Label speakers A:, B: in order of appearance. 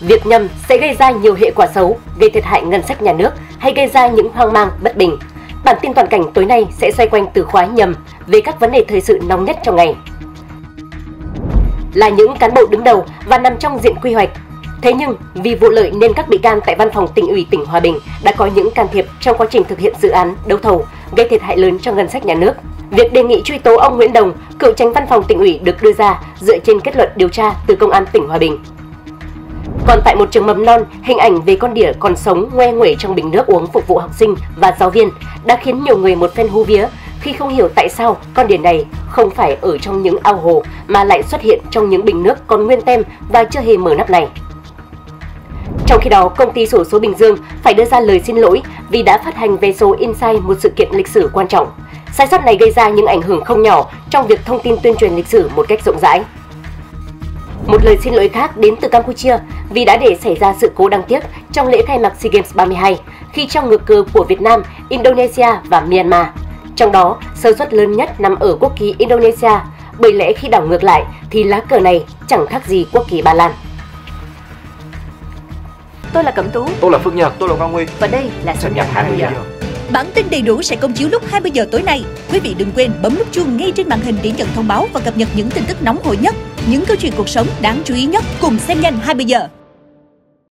A: Việc nhầm sẽ gây ra nhiều hệ quả xấu, gây thiệt hại ngân sách nhà nước hay gây ra những hoang mang bất bình. Bản tin toàn cảnh tối nay sẽ xoay quanh từ khóa nhầm về các vấn đề thời sự nóng nhất trong ngày. Là những cán bộ đứng đầu và nằm trong diện quy hoạch. Thế nhưng, vì vụ lợi nên các bị can tại văn phòng tỉnh ủy tỉnh Hòa Bình đã có những can thiệp trong quá trình thực hiện dự án đấu thầu, gây thiệt hại lớn cho ngân sách nhà nước. Việc đề nghị truy tố ông Nguyễn Đồng, cựu tránh văn phòng tỉnh ủy được đưa ra dựa trên kết luận điều tra từ công an tỉnh Hòa Bình. Còn tại một trường mầm non, hình ảnh về con đỉa còn sống ngoe nguẩy trong bình nước uống phục vụ học sinh và giáo viên đã khiến nhiều người một phen hú vía khi không hiểu tại sao con đỉa này không phải ở trong những ao hồ mà lại xuất hiện trong những bình nước còn nguyên tem và chưa hề mở nắp này. Trong khi đó, công ty sổ số Bình Dương phải đưa ra lời xin lỗi vì đã phát hành vé số Insight một sự kiện lịch sử quan trọng. Sai sót này gây ra những ảnh hưởng không nhỏ trong việc thông tin tuyên truyền lịch sử một cách rộng rãi. Một lời xin lỗi khác đến từ Campuchia vì đã để xảy ra sự cố đáng tiếc trong lễ khai mạc SEA Games 32 khi trong ngược cờ của Việt Nam, Indonesia và Myanmar. Trong đó, sơ suất lớn nhất nằm ở quốc kỳ Indonesia, bởi lẽ khi đảo ngược lại thì lá cờ này chẳng khác gì quốc kỳ Ba Lan.
B: Tôi là Cẩm Tú
C: Tôi là Phước Nhật
D: Tôi là Quang Huy
B: và đây là
D: Sinh nhật 20 giờ
E: Bản tin đầy đủ sẽ công chiếu lúc 20 giờ tối nay. Quý vị đừng quên bấm nút chuông ngay trên màn hình để nhận thông báo và cập nhật những tin tức nóng hổi nhất, những câu chuyện cuộc sống đáng chú ý nhất cùng xem nhanh 20 giờ.